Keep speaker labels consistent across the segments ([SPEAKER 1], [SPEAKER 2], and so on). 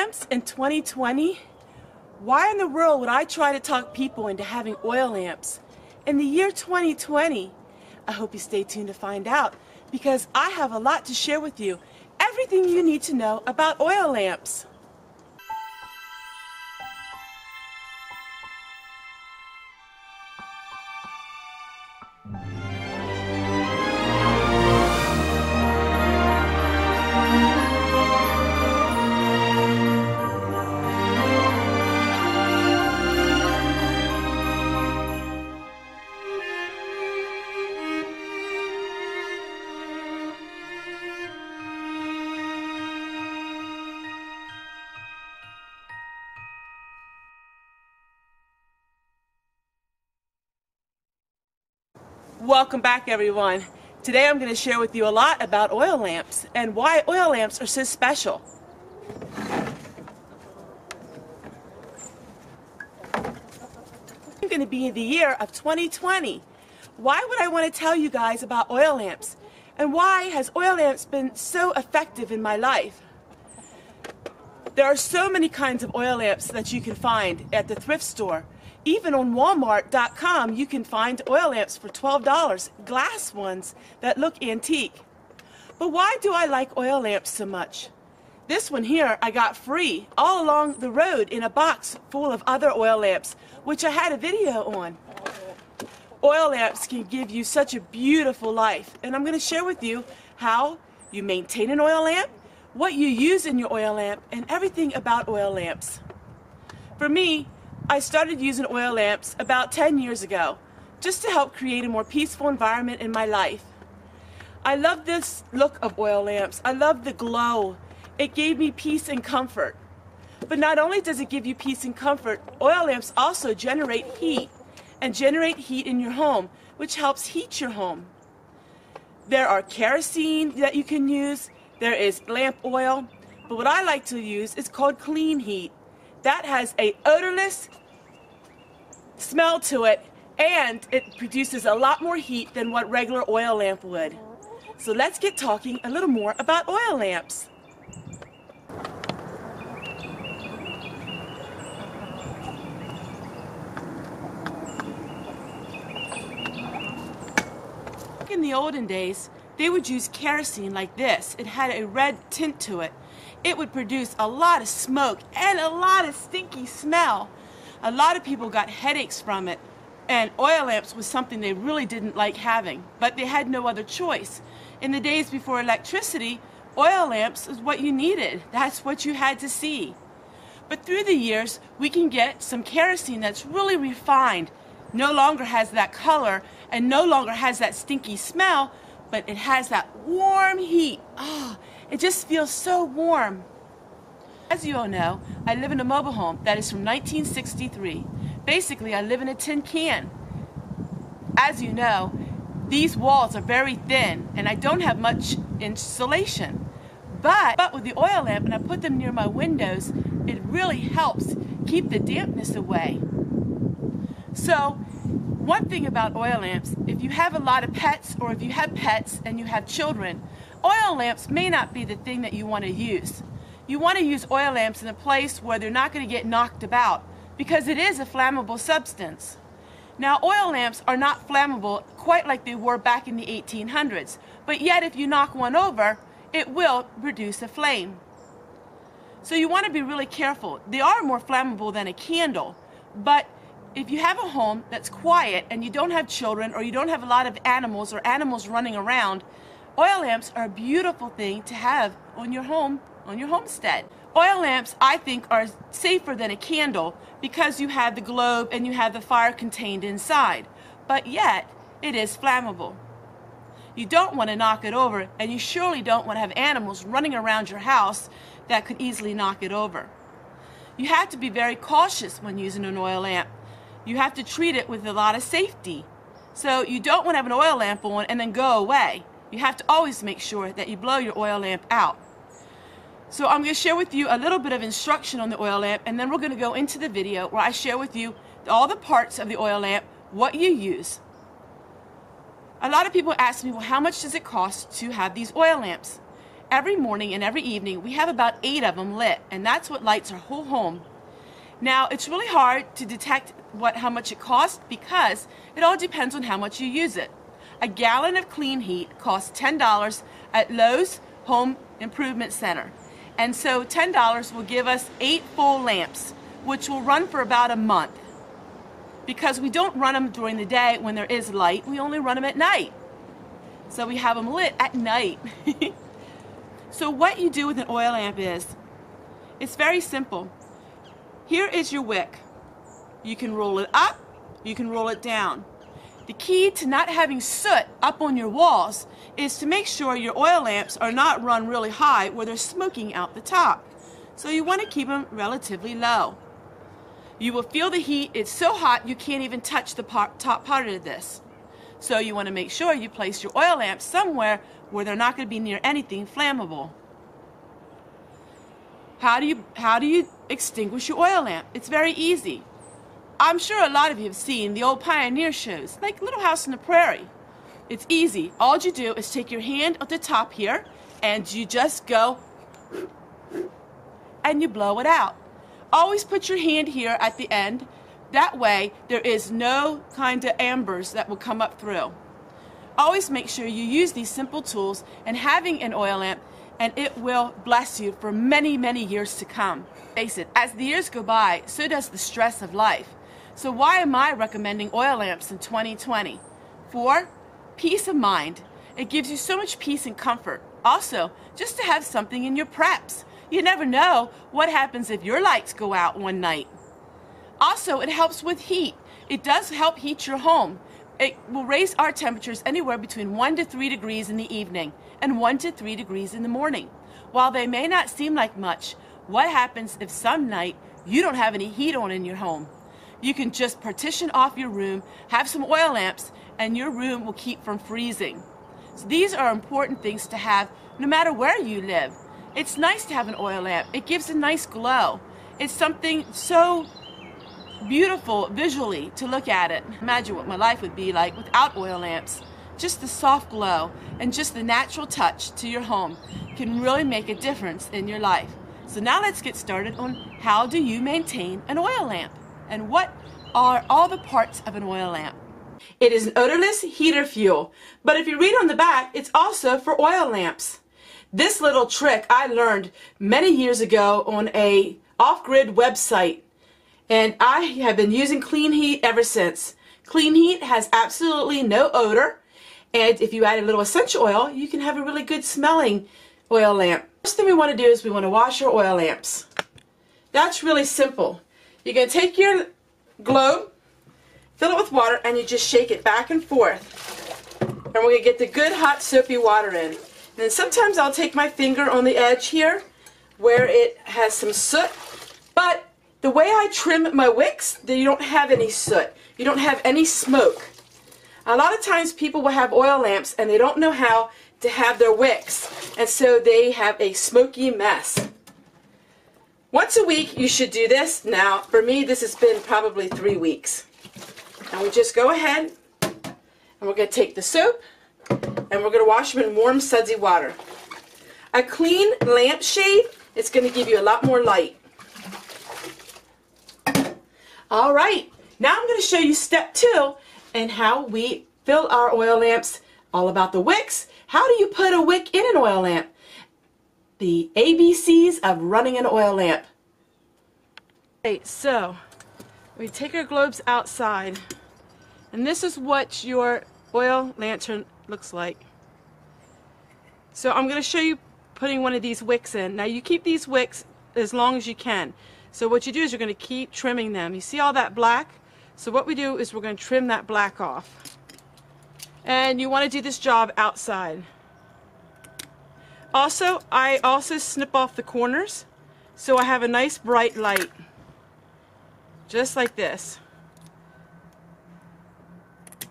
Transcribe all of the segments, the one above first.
[SPEAKER 1] lamps in 2020? Why in the world would I try to talk people into having oil lamps? In the year 2020, I hope you stay tuned to find out because I have a lot to share with you. Everything you need to know about oil lamps. Welcome back everyone. Today I'm going to share with you a lot about oil lamps and why oil lamps are so special. I'm going to be in the year of 2020. Why would I want to tell you guys about oil lamps? And why has oil lamps been so effective in my life? There are so many kinds of oil lamps that you can find at the thrift store. Even on Walmart.com, you can find oil lamps for $12, glass ones that look antique. But why do I like oil lamps so much? This one here I got free all along the road in a box full of other oil lamps, which I had a video on. Oil lamps can give you such a beautiful life, and I'm going to share with you how you maintain an oil lamp, what you use in your oil lamp, and everything about oil lamps. For me, I started using oil lamps about 10 years ago, just to help create a more peaceful environment in my life. I love this look of oil lamps. I love the glow. It gave me peace and comfort. But not only does it give you peace and comfort, oil lamps also generate heat and generate heat in your home, which helps heat your home. There are kerosene that you can use. There is lamp oil. But what I like to use is called clean heat. That has a odorless, smell to it, and it produces a lot more heat than what regular oil lamp would. So let's get talking a little more about oil lamps. In the olden days, they would use kerosene like this. It had a red tint to it. It would produce a lot of smoke and a lot of stinky smell. A lot of people got headaches from it, and oil lamps was something they really didn't like having, but they had no other choice. In the days before electricity, oil lamps is what you needed. That's what you had to see. But through the years, we can get some kerosene that's really refined, no longer has that color, and no longer has that stinky smell, but it has that warm heat. Oh, it just feels so warm. As you all know, I live in a mobile home that is from 1963. Basically, I live in a tin can. As you know, these walls are very thin and I don't have much insulation. But, but with the oil lamp and I put them near my windows, it really helps keep the dampness away. So, one thing about oil lamps, if you have a lot of pets or if you have pets and you have children, oil lamps may not be the thing that you want to use you want to use oil lamps in a place where they're not going to get knocked about because it is a flammable substance. Now, oil lamps are not flammable quite like they were back in the 1800s, but yet if you knock one over, it will produce a flame. So you want to be really careful. They are more flammable than a candle, but if you have a home that's quiet and you don't have children or you don't have a lot of animals or animals running around, oil lamps are a beautiful thing to have on your home on your homestead. Oil lamps, I think, are safer than a candle because you have the globe and you have the fire contained inside. But yet, it is flammable. You don't want to knock it over, and you surely don't want to have animals running around your house that could easily knock it over. You have to be very cautious when using an oil lamp. You have to treat it with a lot of safety. So you don't want to have an oil lamp on and then go away. You have to always make sure that you blow your oil lamp out. So I'm going to share with you a little bit of instruction on the oil lamp and then we're going to go into the video where I share with you all the parts of the oil lamp, what you use. A lot of people ask me, well, how much does it cost to have these oil lamps? every morning and every evening, we have about eight of them lit, and that's what lights our whole home. Now, it's really hard to detect what how much it costs because it all depends on how much you use it. A gallon of clean heat costs $10 at Lowe's Home Improvement Center. And so $10 will give us eight full lamps, which will run for about a month. Because we don't run them during the day when there is light, we only run them at night. So we have them lit at night. so what you do with an oil lamp is, it's very simple. Here is your wick. You can roll it up, you can roll it down. The key to not having soot up on your walls is to make sure your oil lamps are not run really high where they're smoking out the top. So you want to keep them relatively low. You will feel the heat. It's so hot you can't even touch the top part of this. So you want to make sure you place your oil lamps somewhere where they're not going to be near anything flammable. How do you how do you extinguish your oil lamp? It's very easy. I'm sure a lot of you have seen the old pioneer shows, like Little House on the Prairie. It's easy. All you do is take your hand at the top here and you just go and you blow it out. Always put your hand here at the end. That way there is no kind of ambers that will come up through. Always make sure you use these simple tools and having an oil lamp and it will bless you for many, many years to come. Face it, as the years go by, so does the stress of life. So why am I recommending oil lamps in 2020? For peace of mind. It gives you so much peace and comfort. Also, just to have something in your preps. You never know what happens if your lights go out one night. Also, it helps with heat. It does help heat your home. It will raise our temperatures anywhere between 1 to 3 degrees in the evening and 1 to 3 degrees in the morning. While they may not seem like much, what happens if some night you don't have any heat on in your home? You can just partition off your room, have some oil lamps, and your room will keep from freezing. So these are important things to have no matter where you live. It's nice to have an oil lamp. It gives a nice glow. It's something so beautiful visually to look at it. Imagine what my life would be like without oil lamps. Just the soft glow and just the natural touch to your home can really make a difference in your life. So now let's get started on how do you maintain an oil lamp and what are all the parts of an oil lamp. It is an odorless heater fuel, but if you read on the back, it's also for oil lamps. This little trick I learned many years ago on a off-grid website, and I have been using Clean Heat ever since. Clean Heat has absolutely no odor, and if you add a little essential oil, you can have a really good smelling oil lamp. First thing we want to do is we want to wash our oil lamps. That's really simple. You're going to take your globe, fill it with water, and you just shake it back and forth. And we're going to get the good hot soapy water in. And then sometimes I'll take my finger on the edge here where it has some soot. But the way I trim my wicks, you don't have any soot. You don't have any smoke. A lot of times people will have oil lamps and they don't know how to have their wicks. And so they have a smoky mess. Once a week you should do this. Now for me this has been probably three weeks. And we just go ahead and we're going to take the soap and we're going to wash them in warm sudsy water. A clean lampshade is going to give you a lot more light. Alright, now I'm going to show you step two and how we fill our oil lamps, all about the wicks. How do you put a wick in an oil lamp? the ABCs of running an oil lamp. Okay, so we take our globes outside and this is what your oil lantern looks like. So I'm going to show you putting one of these wicks in. Now you keep these wicks as long as you can. So what you do is you're going to keep trimming them. You see all that black? So what we do is we're going to trim that black off. And you want to do this job outside. Also, I also snip off the corners so I have a nice bright light just like this.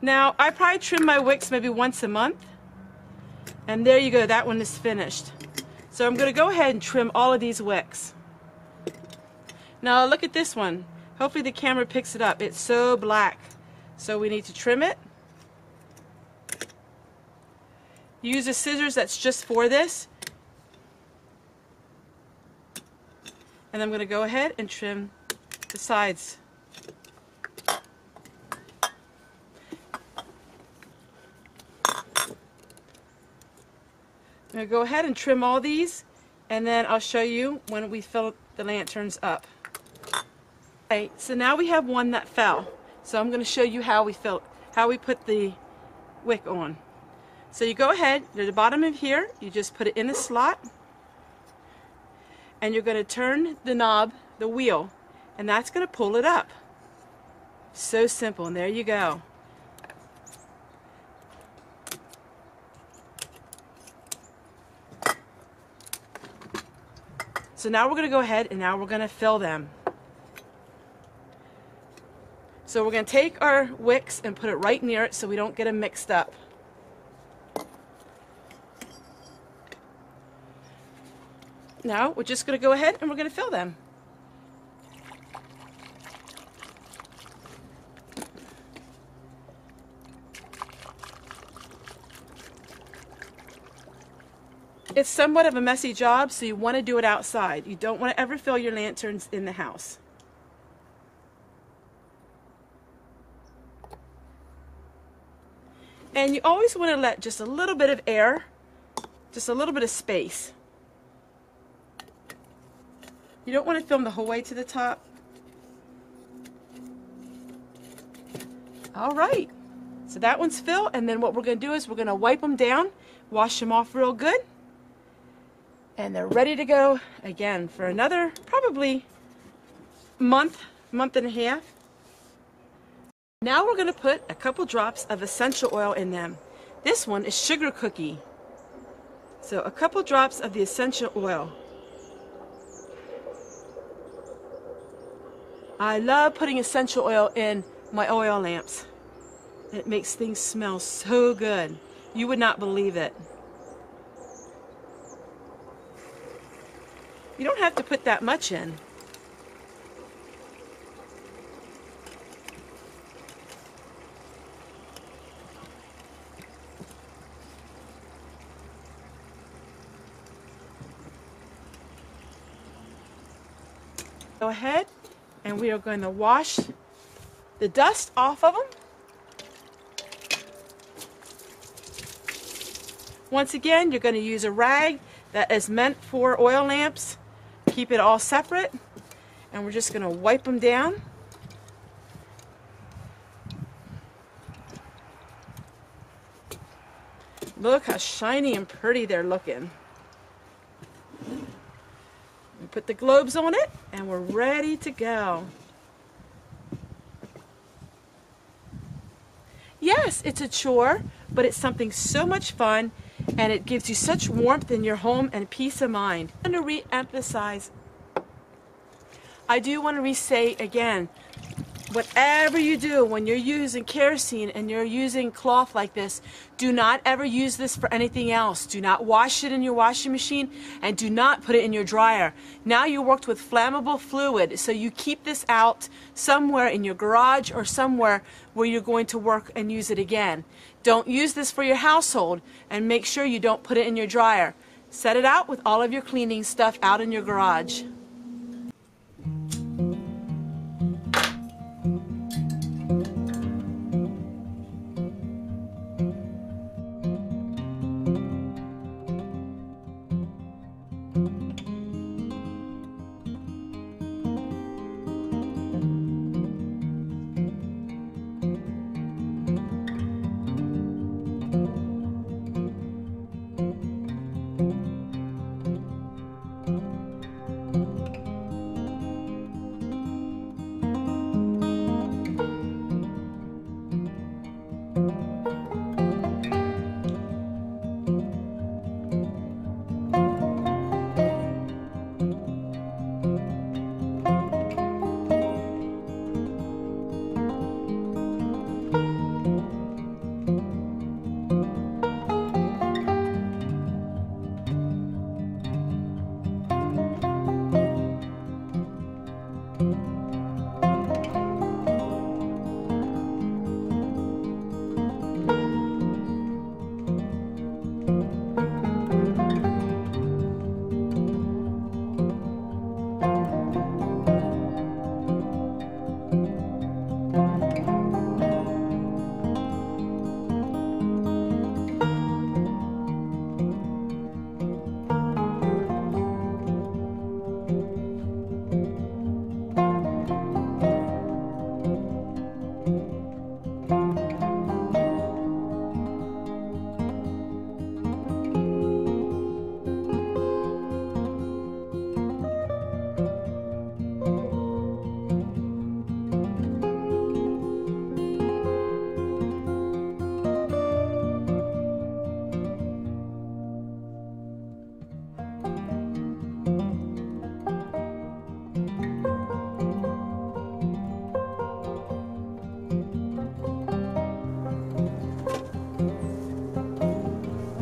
[SPEAKER 1] Now, I probably trim my wicks maybe once a month. And there you go, that one is finished. So I'm going to go ahead and trim all of these wicks. Now look at this one. Hopefully the camera picks it up. It's so black. So we need to trim it. Use a scissors that's just for this. And I'm going to go ahead and trim the sides. I'm going to go ahead and trim all these and then I'll show you when we fill the lanterns up. Okay, so now we have one that fell. So I'm going to show you how we fill, how we put the wick on. So you go ahead, to the bottom of here, you just put it in the slot and you're going to turn the knob, the wheel, and that's going to pull it up. So simple, and there you go. So now we're going to go ahead and now we're going to fill them. So we're going to take our wicks and put it right near it so we don't get them mixed up. Now we're just going to go ahead and we're going to fill them. It's somewhat of a messy job, so you want to do it outside. You don't want to ever fill your lanterns in the house. And you always want to let just a little bit of air, just a little bit of space. You don't want to film the whole way to the top. All right, so that one's filled, and then what we're going to do is we're going to wipe them down, wash them off real good, and they're ready to go again for another probably month, month and a half. Now we're going to put a couple drops of essential oil in them. This one is sugar cookie. So a couple drops of the essential oil. I love putting essential oil in my oil lamps. It makes things smell so good. You would not believe it. You don't have to put that much in. Go ahead and we are going to wash the dust off of them. Once again, you're going to use a rag that is meant for oil lamps keep it all separate and we're just going to wipe them down. Look how shiny and pretty they're looking. We put the globes on it and we're ready to go. Yes, it's a chore, but it's something so much fun and it gives you such warmth in your home and peace of mind. I want to re-emphasize, I do want to re-say again, whatever you do when you're using kerosene and you're using cloth like this, do not ever use this for anything else. Do not wash it in your washing machine and do not put it in your dryer. Now you worked with flammable fluid, so you keep this out somewhere in your garage or somewhere where you're going to work and use it again. Don't use this for your household and make sure you don't put it in your dryer. Set it out with all of your cleaning stuff out in your garage.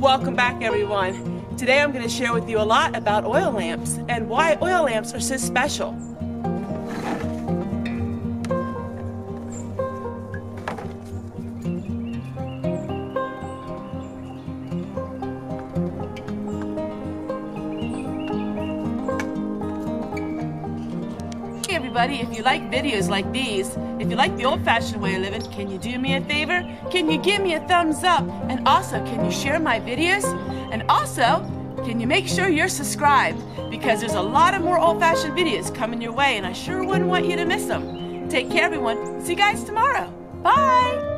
[SPEAKER 1] Welcome back everyone. Today I'm going to share with you a lot about oil lamps and why oil lamps are so special. Everybody, if you like videos like these, if you like the old-fashioned way of living, can you do me a favor? Can you give me a thumbs up? And also, can you share my videos? And also, can you make sure you're subscribed? Because there's a lot of more old-fashioned videos coming your way, and I sure wouldn't want you to miss them. Take care, everyone. See you guys tomorrow. Bye!